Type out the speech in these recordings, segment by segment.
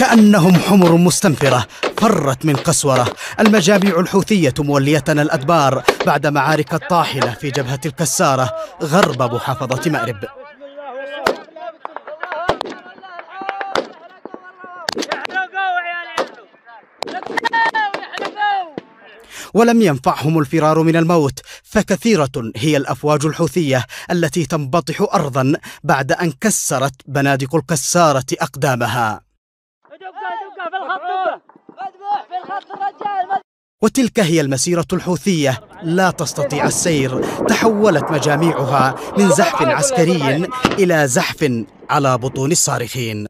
كأنهم حمر مستنفرة فرت من قسورة. المجاميع الحوثية موليتنا الأدبار بعد معارك الطاحنة في جبهة الكسارة. غرب محافظة مأرب. ولم ينفعهم الفرار من الموت فكثيرة هي الأفواج الحوثية التي تنبطح أرضا بعد أن كسرت بنادق الكسارة أقدامها. وتلك هي المسيرة الحوثية. لا تستطيع السير. تحولت مجاميعها من زحف عسكري إلى زحف على بطون الصارخين.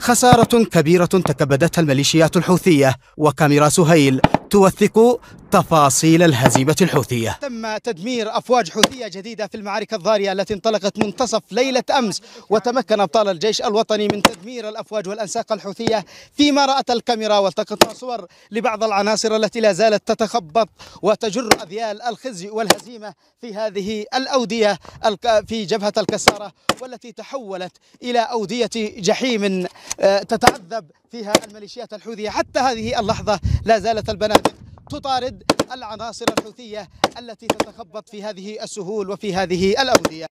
خسارة كبيرة تكبدتها الميليشيات الحوثية وكاميرا سهيل توثق تفاصيل الهزيمة الحوثية. تم تدمير أفواج حوثية جديدة في المعارك الضارية التي انطلقت منتصف ليلة أمس وتمكن أبطال الجيش الوطني من تدمير الأفواج والأنساق الحوثية فيما رأت الكاميرا والتقطنا صور لبعض العناصر التي لا زالت تتخبط وتجر أذيال الخزي والهزيمة في هذه الأودية في جبهة الكسارة والتي تحولت إلى أودية جحيم آه، تتعذب فيها الميليشيات الحوثية. حتى هذه اللحظة لا زالت البنادق تطارد العناصر الحوثية التي تتخبط في هذه السهول وفي هذه الأودية.